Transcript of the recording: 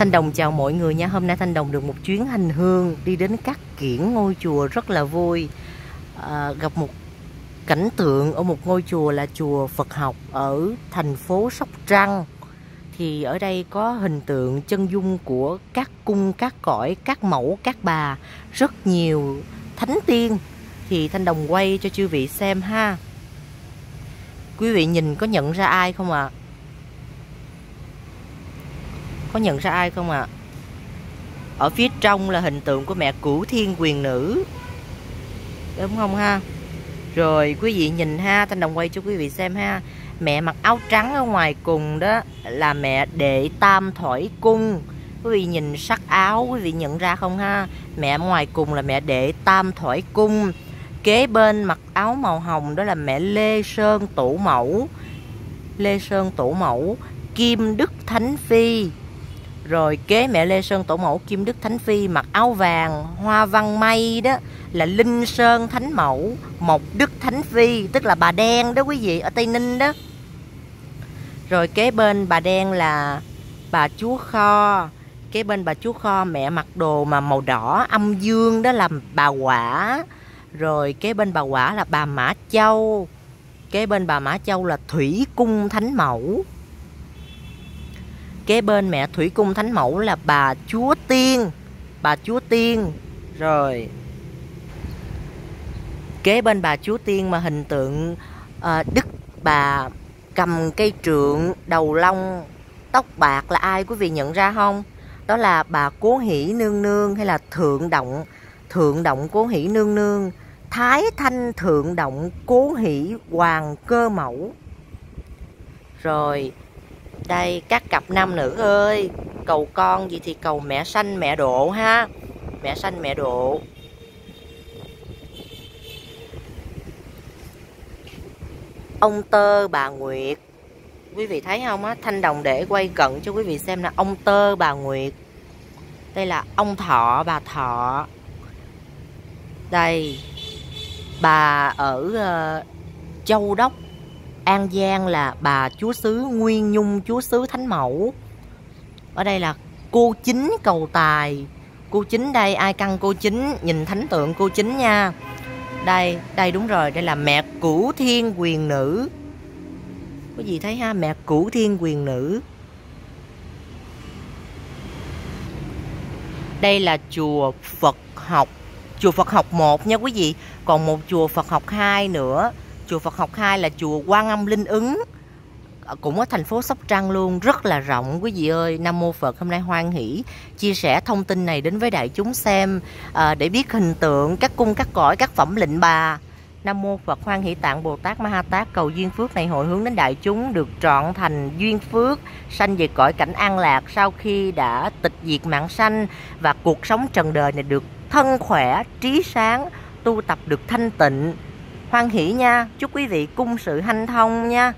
Thanh Đồng chào mọi người nha Hôm nay Thanh Đồng được một chuyến hành hương Đi đến các kiển ngôi chùa rất là vui à, Gặp một cảnh tượng ở một ngôi chùa là chùa Phật học Ở thành phố Sóc Trăng Thì ở đây có hình tượng chân dung của các cung, các cõi, các mẫu, các bà Rất nhiều thánh tiên Thì Thanh Đồng quay cho chư vị xem ha Quý vị nhìn có nhận ra ai không ạ? À? Có nhận ra ai không ạ? À? ở phía trong là hình tượng của mẹ cửu thiên quyền nữ. Đúng không ha? Rồi, quý vị nhìn ha, thanh đồng quay cho quý vị xem ha. Mẹ mặc áo trắng ở ngoài cùng đó là mẹ đệ tam thổi cung. Quý vị nhìn sắc áo, quý vị nhận ra không ha? Mẹ ngoài cùng là mẹ đệ tam thổi cung. Kế bên mặc áo màu hồng đó là mẹ lê sơn tổ mẫu. Lê sơn tổ mẫu, kim đức thánh phi rồi kế mẹ Lê Sơn Tổ mẫu Kim Đức Thánh Phi mặc áo vàng, hoa văn mây đó, là Linh Sơn Thánh Mẫu, Mộc Đức Thánh Phi, tức là bà đen đó quý vị, ở Tây Ninh đó. Rồi kế bên bà đen là bà chúa kho. Kế bên bà chúa kho mẹ mặc đồ mà màu đỏ, âm dương đó là bà quả. Rồi kế bên bà quả là bà mã châu. Kế bên bà mã châu là thủy cung thánh mẫu kế bên mẹ thủy cung thánh mẫu là bà chúa tiên. Bà chúa tiên. Rồi. Kế bên bà chúa tiên mà hình tượng à, đức bà cầm cây trượng đầu long tóc bạc là ai quý vị nhận ra không? Đó là bà cố hỷ nương nương hay là thượng động thượng động cố hỷ nương nương thái thanh thượng động cố hỷ hoàng cơ mẫu. Rồi đây các cặp nam nữ ơi. Cầu con gì thì cầu mẹ xanh mẹ độ ha. Mẹ xanh mẹ độ. Ông tơ bà nguyệt. Quý vị thấy không á? Thanh đồng để quay cận cho quý vị xem là ông tơ bà nguyệt. Đây là ông thọ bà thọ. Đây bà ở uh, châu đốc. An Giang là bà chúa xứ Nguyên Nhung chúa xứ Thánh Mẫu. Ở đây là cô chính cầu tài. Cô chính đây ai căn cô chính? Nhìn thánh tượng cô chính nha. Đây, đây đúng rồi Đây là mẹ cửu thiên quyền nữ. Có gì thấy ha Mẹ cửu thiên quyền nữ? Đây là chùa Phật học Chùa Phật học 1 nha quý vị. Còn một chùa Phật học 2 nữa chùa Phật học 2 là chùa Quan Âm Linh Ứng cũng ở thành phố Sóc Trăng luôn rất là rộng. Quý vị ơi Nam Mô Phật hôm nay hoan hỷ chia sẻ thông tin này đến với đại chúng xem à, để biết hình tượng các cung các cõi các phẩm lệnh bà. Nam Mô Phật Hoan Hỷ Tạng Bồ Tát Ma Ha Tát cầu duyên phước này hội hướng đến đại chúng được trọn thành duyên phước sanh về cõi cảnh an lạc sau khi đã tịch diệt mạng sanh và cuộc sống trần đời này được thân khỏe, trí sáng, tu tập được thanh tịnh hoan hỷ nha. Chúc quý vị cung sự hanh thông nha.